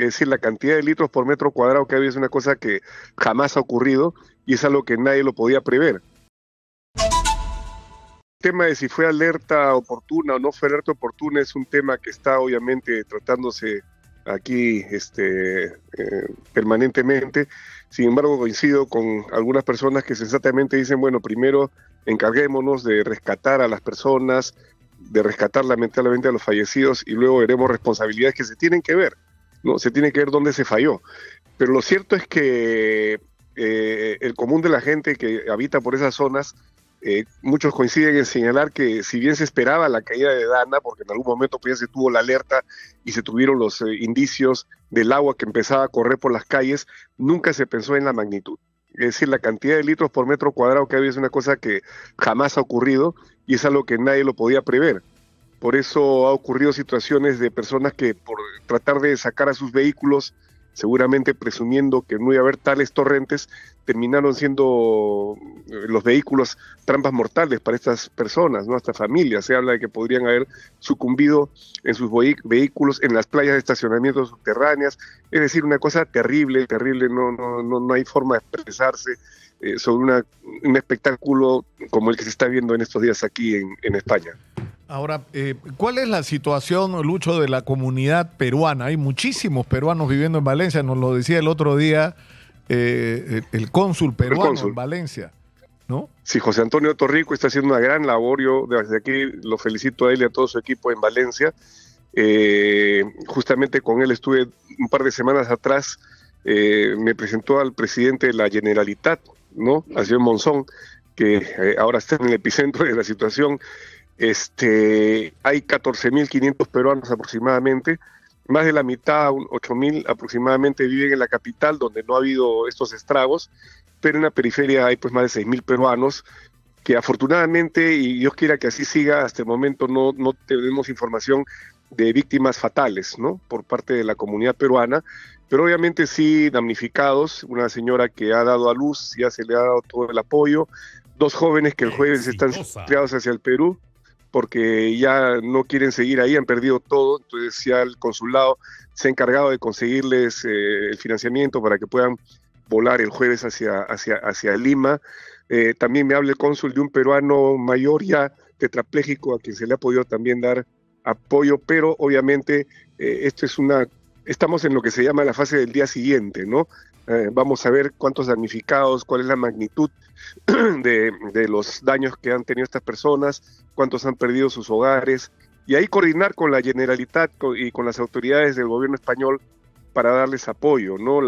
Es decir, la cantidad de litros por metro cuadrado que había es una cosa que jamás ha ocurrido y es algo que nadie lo podía prever. El tema de si fue alerta oportuna o no fue alerta oportuna es un tema que está obviamente tratándose aquí este, eh, permanentemente. Sin embargo, coincido con algunas personas que sensatamente dicen, bueno, primero encarguémonos de rescatar a las personas, de rescatar lamentablemente a los fallecidos y luego veremos responsabilidades que se tienen que ver, ¿no? Se tiene que ver dónde se falló. Pero lo cierto es que eh, el común de la gente que habita por esas zonas eh, muchos coinciden en señalar que si bien se esperaba la caída de Dana, porque en algún momento pues, se tuvo la alerta y se tuvieron los eh, indicios del agua que empezaba a correr por las calles, nunca se pensó en la magnitud. Es decir, la cantidad de litros por metro cuadrado que había es una cosa que jamás ha ocurrido y es algo que nadie lo podía prever. Por eso ha ocurrido situaciones de personas que por tratar de sacar a sus vehículos seguramente presumiendo que no iba a haber tales torrentes, terminaron siendo eh, los vehículos trampas mortales para estas personas, ¿no? Esta familia. Se habla de que podrían haber sucumbido en sus vehículos en las playas de estacionamiento subterráneas. Es decir, una cosa terrible, terrible, no, no, no, no hay forma de expresarse eh, sobre un espectáculo como el que se está viendo en estos días aquí en España. Ahora, eh, ¿cuál es la situación, Lucho, de la comunidad peruana? Hay muchísimos peruanos viviendo en Valencia, nos lo decía el otro día eh, el cónsul peruano en Valencia, ¿no? Sí, José Antonio Torrico está haciendo una gran labor, yo desde aquí lo felicito a él y a todo su equipo en Valencia. Eh, justamente con él estuve un par de semanas atrás, me presentó al presidente de la Generalitat, ¿no? Al señor Monzón, que ahora está en el epicentro de la situación este, hay 14.500 peruanos aproximadamente, más de la mitad, 8.000 aproximadamente, viven en la capital, donde no ha habido estos estragos, pero en la periferia hay pues más de 6.000 peruanos, que afortunadamente, y Dios quiera que así siga, hasta el momento no, no tenemos información de víctimas fatales, ¿no? Por parte de la comunidad peruana, pero obviamente sí damnificados, una señora que ha dado a luz, ya se le ha dado todo el apoyo, dos jóvenes que el jueves están criados hacia el Perú, porque ya no quieren seguir ahí, han perdido todo, entonces ya el consulado se ha encargado de conseguirles eh, el financiamiento para que puedan volar el jueves hacia, hacia, hacia Lima. Eh, también me habla el cónsul de un peruano mayor ya tetrapléjico a quien se le ha podido también dar apoyo, pero obviamente eh, esto es una, estamos en lo que se llama la fase del día siguiente, ¿no? Eh, vamos a ver cuántos damnificados, cuál es la magnitud de, de, los daños que han tenido estas personas, cuántos han perdido sus hogares, y ahí coordinar con la Generalitat y con las autoridades del gobierno español para darles apoyo, ¿no?